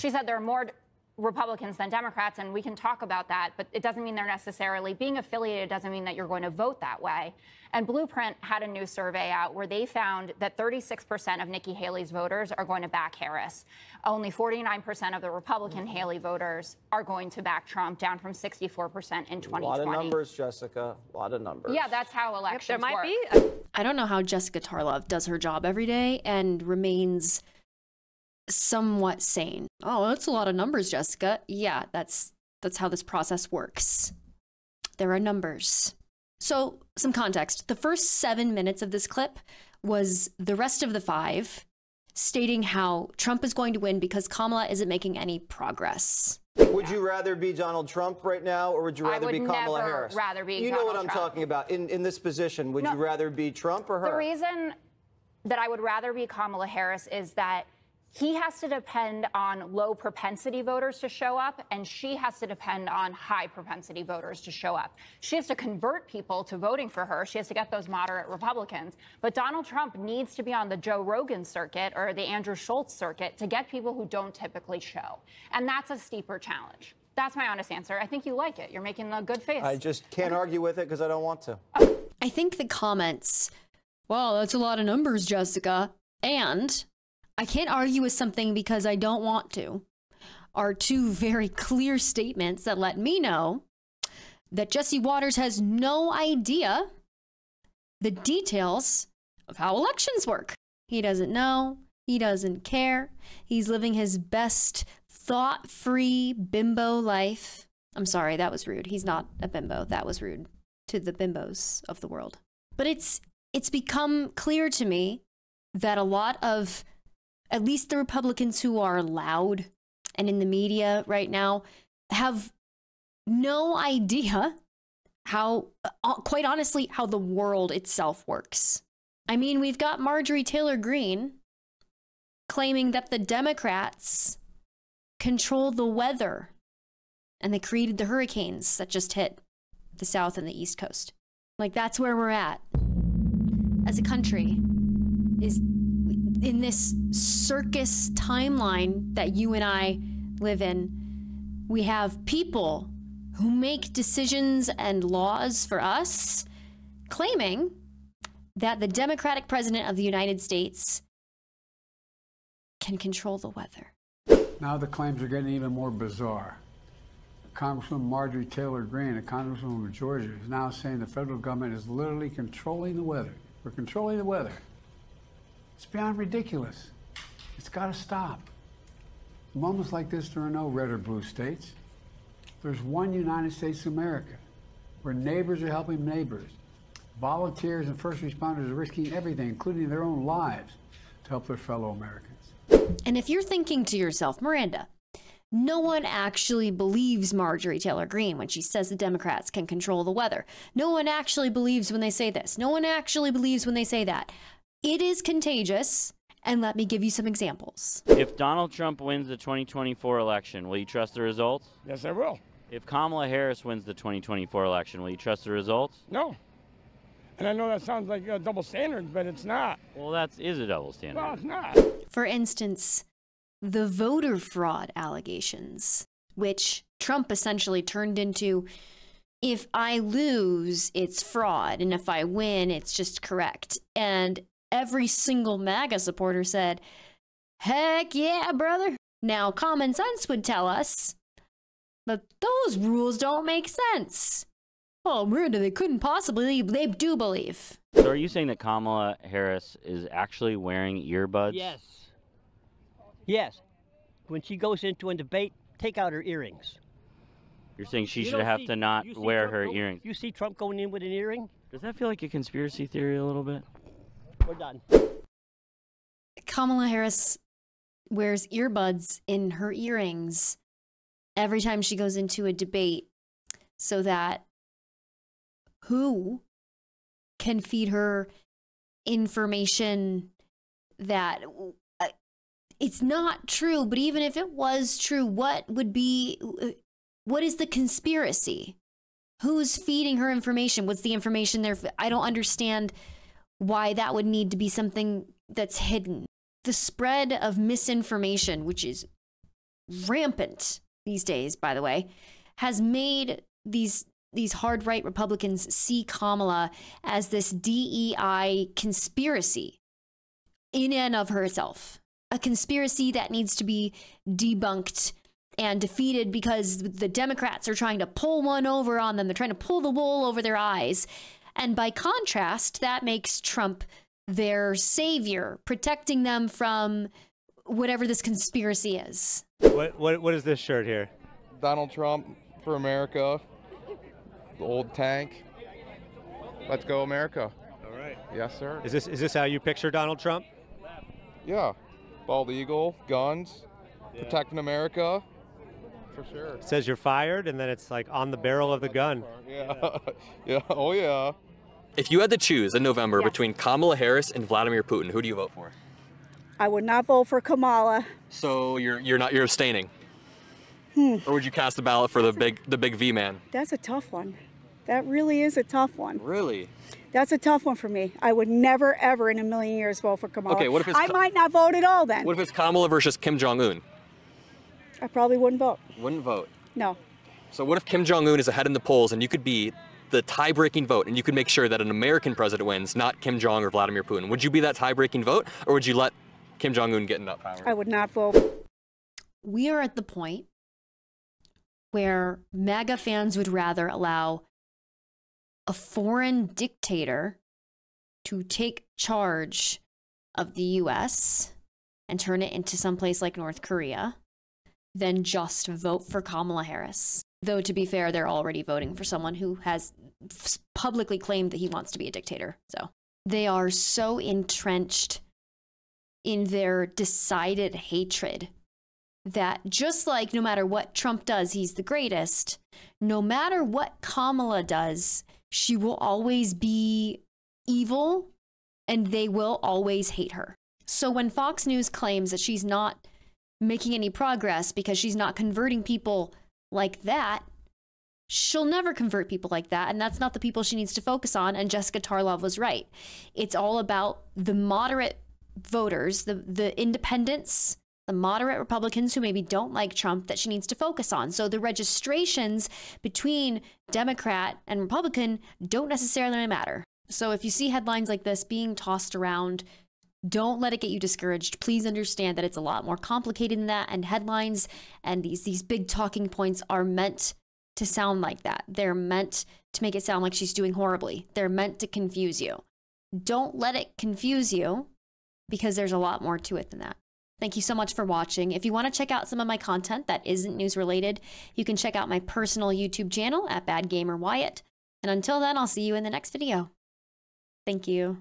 She said there are more Republicans than Democrats, and we can talk about that, but it doesn't mean they're necessarily being affiliated, doesn't mean that you're going to vote that way. And Blueprint had a new survey out where they found that 36% of Nikki Haley's voters are going to back Harris. Only 49% of the Republican mm-hmm. Haley voters are going to back Trump, down from 64% in 2020. A lot of numbers, Jessica. A lot of numbers. Yeah, that's how elections yep, there might work. Be. I don't know how Jessica Tarlov does her job every day and remains somewhat sane. Oh, that's a lot of numbers, Jessica. Yeah, that's that's how this process works. There are numbers. So, some context. The first 7 minutes of this clip was the rest of the 5 stating how Trump is going to win because Kamala isn't making any progress. Would you rather be Donald Trump right now, or would you rather would be Kamala never Harris? Rather be. You Donald know what I'm Trump. talking about. In in this position, would no, you rather be Trump or her? The reason that I would rather be Kamala Harris is that he has to depend on low propensity voters to show up, and she has to depend on high propensity voters to show up. She has to convert people to voting for her. She has to get those moderate Republicans. But Donald Trump needs to be on the Joe Rogan circuit or the Andrew Schulz circuit to get people who don't typically show. And that's a steeper challenge. That's my honest answer. I think you like it. You're making a good face. I just can't argue with it because I don't want to. I think the comments, well, that's a lot of numbers, Jessica, and I can't argue with something because I don't want to, are two very clear statements that let me know that Jesse Watters has no idea the details of how elections work. He doesn't know. He doesn't care. He's living his best thought free bimbo life. I'm sorry, that was rude. He's not a bimbo. That was rude to the bimbos of the world. But it's it's become clear to me that a lot of at least the Republicans who are loud and in the media right now have no idea how, uh, quite honestly, how the world itself works. I mean, we've got Marjorie Taylor Greene claiming that the Democrats control the weather and they created the hurricanes that just hit the South and the East Coast. Like, that's where we're at as a country, is in this circus timeline that you and I live in, we have people who make decisions and laws for us claiming that the Democratic president of the United States can control the weather. Now the claims are getting even more bizarre. Congresswoman Marjorie Taylor Greene, a congresswoman of Georgia, is now saying the federal government is literally controlling the weather. We're controlling the weather. It's beyond ridiculous. It's got to stop. Moments like this, there are no red or blue states. There's one United States of America where neighbors are helping neighbors. Volunteers and first responders are risking everything, including their own lives, to help their fellow Americans. And if you're thinking to yourself, Miranda, no one actually believes Marjorie Taylor Greene when she says the Democrats can control the weather. No one actually believes when they say this. No one actually believes when they say that. It is contagious. And let me give you some examples. If Donald Trump wins the 2024 election, will you trust the results? Yes, I will. If Kamala Harris wins the 2024 election, will you trust the results? No. And I know that sounds like a double standard, but it's not. Well, that is a double standard. Well, it's not. For instance, the voter fraud allegations, which Trump essentially turned into if I lose, it's fraud, and if I win, it's just correct. And every single MAGA supporter said, Heck yeah, brother. Now, common sense would tell us, but those rules don't make sense. Oh, Miranda, they couldn't possibly. They do believe. So, are you saying that Kamala Harris is actually wearing earbuds? Yes. Yes. When she goes into a debate, take out her earrings. You're saying she you should have see, to not wear Trump her go, earrings. You see Trump going in with an earring? Does that feel like a conspiracy theory a little bit? We're done. Kamala Harris wears earbuds in her earrings every time she goes into a debate so that who can feed her information that uh, it's not true but even if it was true what would be what is the conspiracy who's feeding her information what's the information there i don't understand why that would need to be something that's hidden. The spread of misinformation, which is rampant these days, by the way, has made these these hard right Republicans see Kamala as this DEI conspiracy in and of herself. A conspiracy that needs to be debunked and defeated because the Democrats are trying to pull one over on them. They're trying to pull the wool over their eyes. And by contrast, that makes Trump their savior, protecting them from whatever this conspiracy is. What, what, what is this shirt here? Donald Trump for America. The old tank. Let's go, America. All right. Yes, sir. Is this is this how you picture Donald Trump? Yeah. Bald eagle, guns, protecting America. For sure. It says you're fired, and then it's like on the barrel of the gun. Yeah. yeah. Oh, yeah. If you had to choose in November Yes. between Kamala Harris and Vladimir Putin, who do you vote for? I would not vote for Kamala. So you're you're not you're abstaining, Hmm. or would you cast a ballot for the big the big V man? That's a tough one. That really is a tough one. Really? That's a tough one for me. I would never, ever in a million years vote for Kamala. Okay, what if it's I Ka- might not vote at all then. What if it's Kamala versus Kim Jong Un? I probably wouldn't vote. Wouldn't vote. No. So what if Kim Jong Un is ahead in the polls, and you could be the tie-breaking vote, and you could make sure that an American president wins, not Kim Jong or Vladimir Putin? Would you be that tie-breaking vote, or would you let Kim Jong Un get enough power? I would not vote. we are at the point where MAGA fans would rather allow a foreign dictator to take charge of the US and turn it into someplace like North Korea than just vote for Kamala Harris. Though, to be fair, they're already voting for someone who has publicly claimed that he wants to be a dictator. So they are so entrenched in their decided hatred that just like no matter what Trump does, he's the greatest, no matter what Kamala does, she will always be evil and they will always hate her. So when Fox News claims that she's not making any progress because she's not converting people like that, she'll never convert people like that. And that's not the people she needs to focus on. And Jessica Tarlov was right. It's all about the moderate voters, the, the independents, the moderate Republicans who maybe don't like Trump that she needs to focus on. So the registrations between Democrat and Republican don't necessarily matter. So if you see headlines like this being tossed around, don't let it get you discouraged. Please understand that it's a lot more complicated than that and headlines and these these big talking points are meant to sound like that. They're meant to make it sound like she's doing horribly. They're meant to confuse you. Don't let it confuse you because there's a lot more to it than that. Thank you so much for watching. If you want to check out some of my content that isn't news related, you can check out my personal YouTube channel at Bad Gamer Wyatt. And until then, I'll see you in the next video. Thank you.